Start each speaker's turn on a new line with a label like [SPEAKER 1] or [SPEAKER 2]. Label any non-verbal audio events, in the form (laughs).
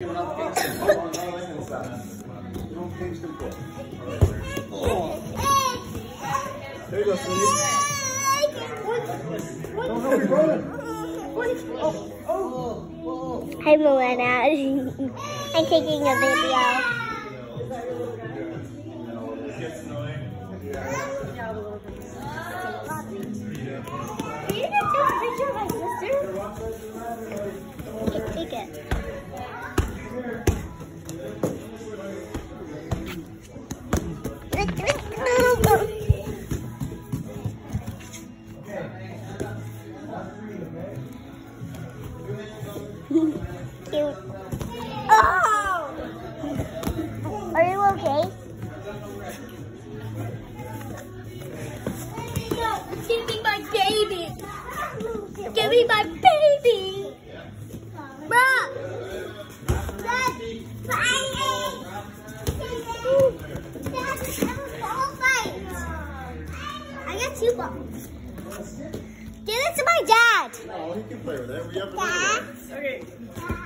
[SPEAKER 1] There you go, sweetie.
[SPEAKER 2] Hi, Moana. (laughs) I'm taking a video. Cute. Oh! Are you okay? Give me my baby. Give me my baby. Dad, I got two balls. Give it to my dad.
[SPEAKER 1] Oh, he can play with that. We have
[SPEAKER 2] Dad.
[SPEAKER 1] Okay.
[SPEAKER 2] Dad.